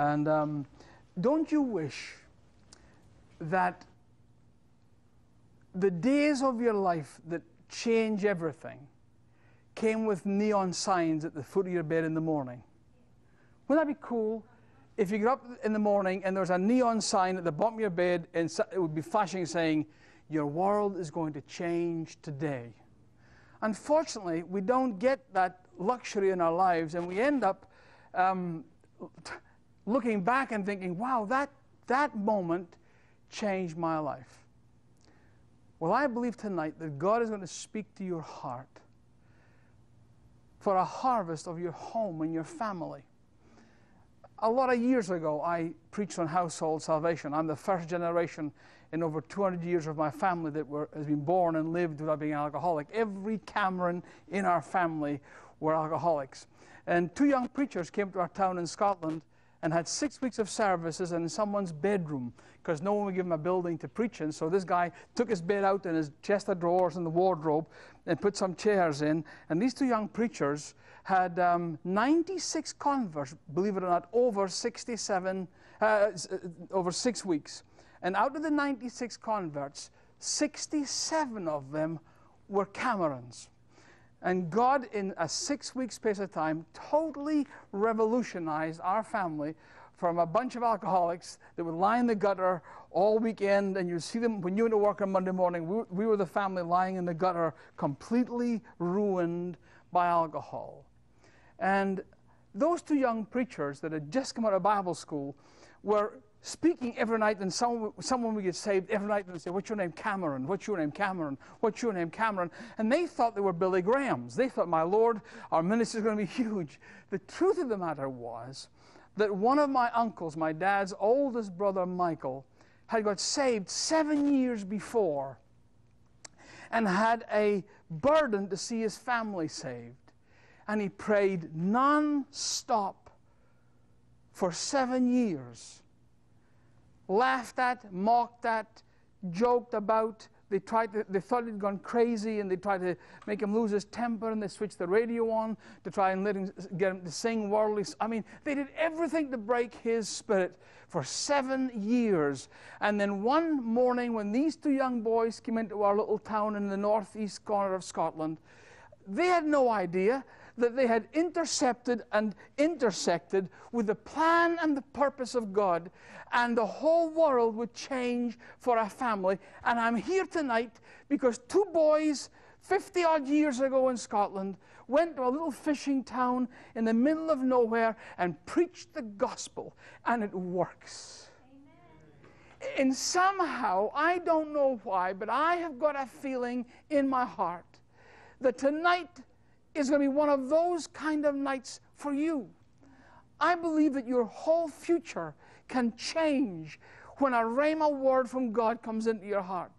And um, don't you wish that the days of your life that change everything came with neon signs at the foot of your bed in the morning? Wouldn't that be cool? If you get up in the morning and there's a neon sign at the bottom of your bed and it would be flashing saying, Your world is going to change today. Unfortunately, we don't get that luxury in our lives and we end up um, looking back and thinking, Wow, that, that moment changed my life. Well, I believe tonight that God is going to speak to your heart for a harvest of your home and your family. A lot of years ago, I preached on household salvation. I'm the first generation in over 200 years of my family that were, has been born and lived without being alcoholic. Every Cameron in our family were alcoholics. And two young preachers came to our town in Scotland and had six weeks of services in someone's bedroom because no one would give him a building to preach in. So this guy took his bed out and his chest of drawers and the wardrobe and put some chairs in. And these two young preachers had um, 96 converts, believe it or not, over 67, uh, uh, over six weeks. And out of the 96 converts, 67 of them were Camerons. And God, in a six week space of time, totally revolutionized our family from a bunch of alcoholics that would lie in the gutter all weekend. And you'd see them when you went to work on Monday morning. We, we were the family lying in the gutter, completely ruined by alcohol. And those two young preachers that had just come out of Bible school were speaking every night, and someone, someone would get saved every night and say, What's your name? Cameron. What's your name? Cameron. What's your name? Cameron. And they thought they were Billy Grahams. They thought, My Lord, our ministry is going to be huge. The truth of the matter was that one of my uncles, my dad's oldest brother, Michael, had got saved seven years before and had a burden to see his family saved. And he prayed non stop for seven years laughed at, mocked at, joked about. They, tried to, they thought he'd gone crazy and they tried to make him lose his temper and they switched the radio on to try and let him, get him to sing worldly. I mean, they did everything to break his spirit for seven years. And then one morning, when these two young boys came into our little town in the northeast corner of Scotland, they had no idea that they had intercepted and intersected with the plan and the purpose of God, and the whole world would change for a family. And I'm here tonight because two boys, 50 odd years ago in Scotland, went to a little fishing town in the middle of nowhere and preached the gospel, and it works. And somehow, I don't know why, but I have got a feeling in my heart that tonight is going to be one of those kind of nights for you. I believe that your whole future can change when a Rhema word from God comes into your heart.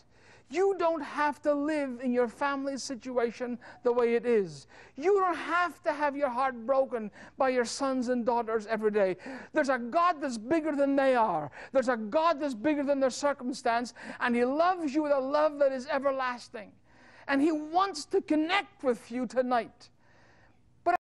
You don't have to live in your family situation the way it is. You don't have to have your heart broken by your sons and daughters every day. There's a God that's bigger than they are. There's a God that's bigger than their circumstance, and He loves you with a love that is everlasting. And He wants to connect with you tonight.